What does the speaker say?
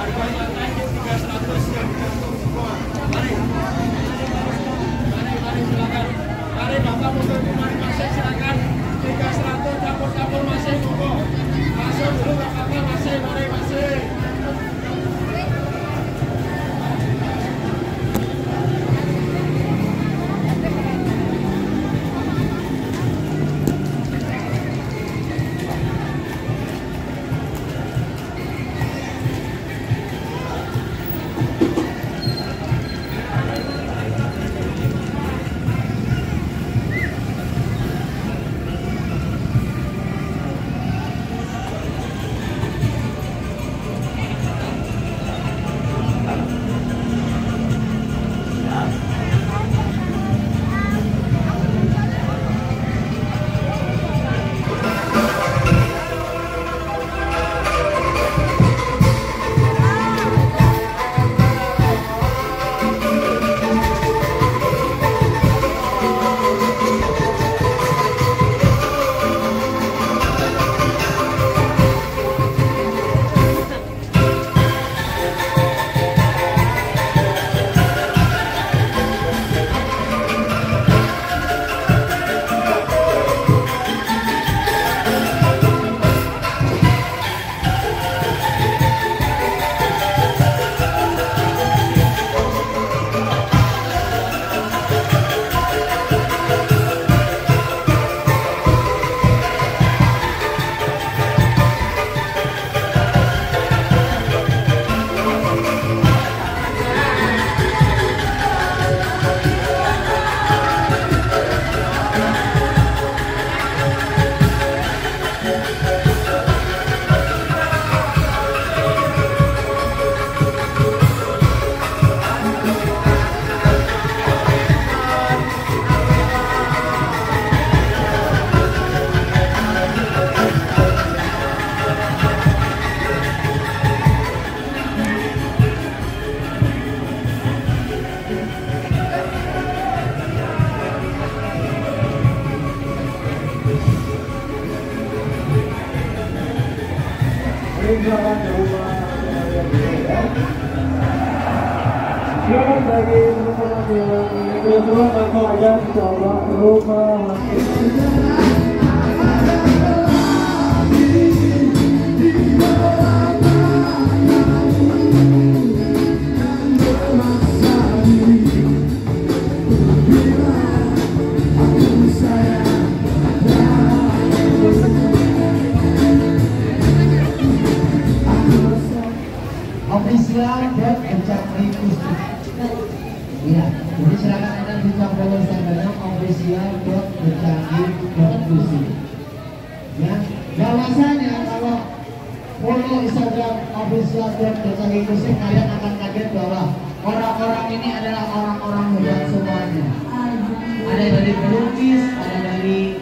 Harganya naik bu, Selamat pagi, semoga. Official dan Encakri Kustik. Iya, jadi silakan anda bisa follow Instagramnya official dot Encakri dot Kustik. Ya, bahwasanya kalau follow Instagram official dot Encakri Kustik kalian akan kaget bahwa orang-orang ini adalah orang-orang hebat semuanya. Ada dari pelukis, ada dari